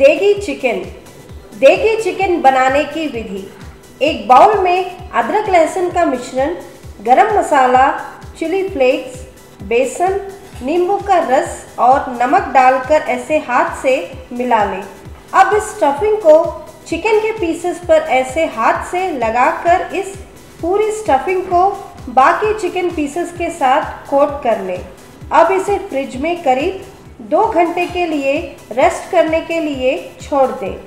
देगी चिकन। देगी चिकन बनाने की विधि। एक बाउल में अदरक लहसुन का मिश्रण, गरम मसाला, चिली फ्लेक्स, बेसन, नींबू का रस और नमक डालकर ऐसे हाथ से मिला लें। अब इस स्टफिंग को चिकन के पीसेस पर ऐसे हाथ से लगाकर इस पूरी स्टफिंग को बाकी चिकन पीसेस के साथ कोट कर लें। अब इसे फ्रिज में करीब दो घंटे के लिए रेस्ट करने के लिए छोड़ दें।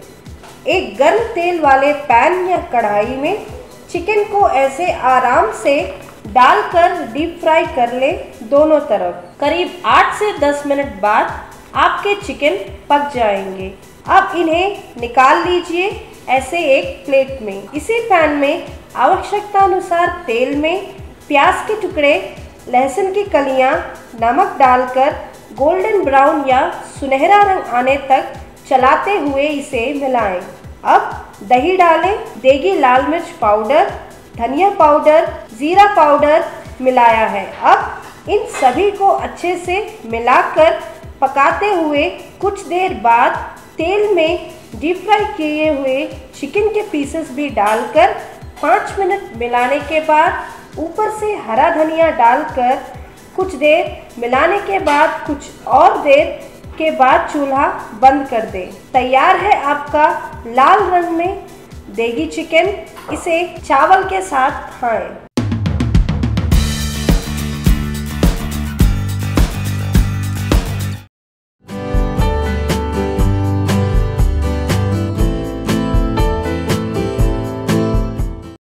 एक गर्म तेल वाले पैन या कढ़ाई में चिकन को ऐसे आराम से डालकर डीप फ्राई कर ले दोनों तरफ़। करीब 8 से 10 मिनट बाद आपके चिकन पक जाएँगे। अब इन्हें निकाल लीजिए ऐसे एक प्लेट में। इसी पैन में आवश्यकता अनुसार तेल में प्याज के टुकड़े, लहसुन की कलियाँ, नमक डालकर गोल्डन ब्राउन या सुनहरा रंग आने तक चलाते हुए इसे मिलाएँ। अब दही डालें, देगी लाल मिर्च पाउडर, धनिया पाउडर, जीरा पाउडर मिलाया है अब इन सभी को अच्छे से मिलाकर पकाते हुए कुछ देर बाद तेल में डीप फ्राई किए हुए चिकन के पीसेस भी डालकर पाँच मिनट मिलाने के बाद ऊपर से हरा धनिया डालकर कुछ देर मिलाने के बाद, कुछ और देर के बाद चूल्हा बंद कर दें। तैयार है आपका लाल रंग में देगी चिकन। इसे चावल के साथ खाएँ।